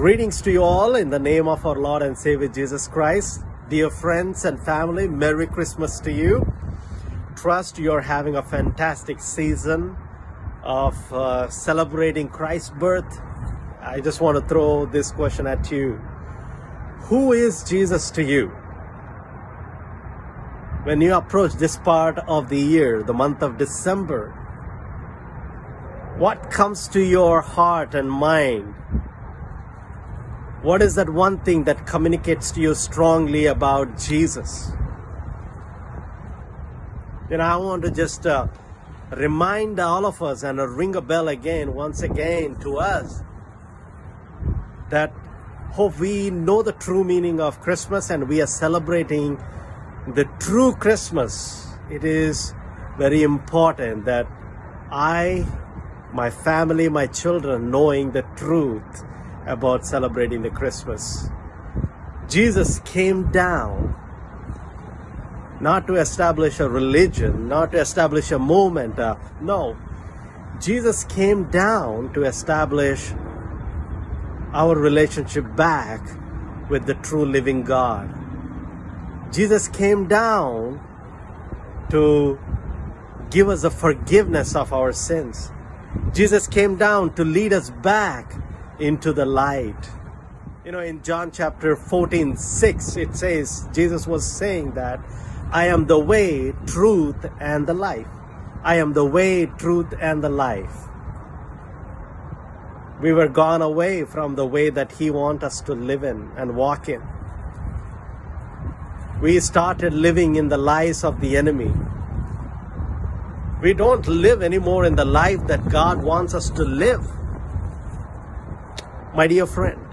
Greetings to you all in the name of our Lord and Savior Jesus Christ. Dear friends and family, Merry Christmas to you. Trust you're having a fantastic season of uh, celebrating Christ's birth. I just want to throw this question at you Who is Jesus to you? When you approach this part of the year, the month of December, what comes to your heart and mind? What is that one thing that communicates to you strongly about Jesus? You know, I want to just uh, remind all of us and uh, ring a bell again, once again, to us that hope we know the true meaning of Christmas and we are celebrating the true Christmas. It is very important that I, my family, my children, knowing the truth about celebrating the Christmas. Jesus came down not to establish a religion, not to establish a movement. Uh, no, Jesus came down to establish our relationship back with the true living God. Jesus came down to give us the forgiveness of our sins. Jesus came down to lead us back into the light. You know, in John chapter 14, 6, it says, Jesus was saying that I am the way, truth, and the life. I am the way, truth, and the life. We were gone away from the way that He wants us to live in and walk in. We started living in the lies of the enemy. We don't live anymore in the life that God wants us to live. My dear friend,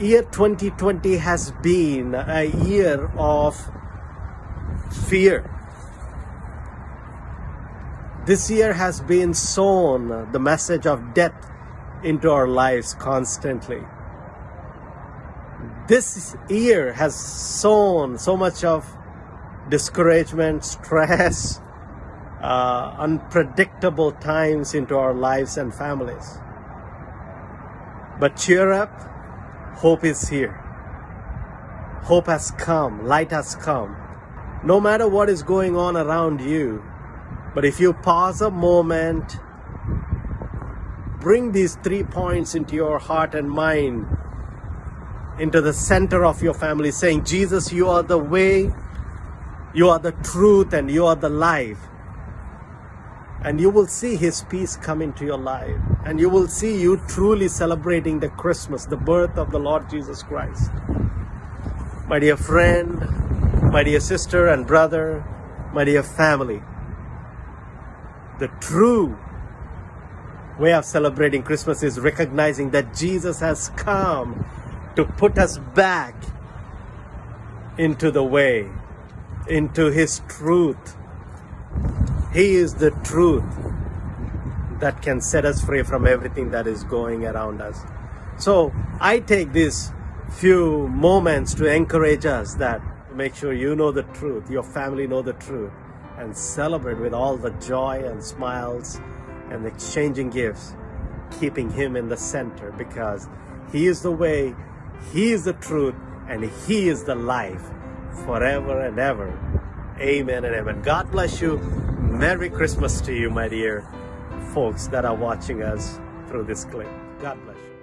year 2020 has been a year of fear. This year has been sown the message of death into our lives constantly. This year has sown so much of discouragement, stress, uh, unpredictable times into our lives and families. But cheer up, hope is here. Hope has come, light has come. No matter what is going on around you, but if you pause a moment, bring these three points into your heart and mind, into the center of your family, saying, Jesus, you are the way, you are the truth, and you are the life and you will see his peace come into your life. And you will see you truly celebrating the christmas the birth of the lord jesus christ. My dear friend my dear sister and brother my dear family the true way of celebrating christmas is recognizing that jesus has come to put us back into the way into his truth he is the truth that can set us free from everything that is going around us. So I take these few moments to encourage us that make sure you know the truth, your family know the truth, and celebrate with all the joy and smiles and exchanging gifts, keeping Him in the center because He is the way, He is the truth, and He is the life forever and ever. Amen and amen. God bless you. Merry Christmas to you, my dear folks that are watching us through this clip. God bless you.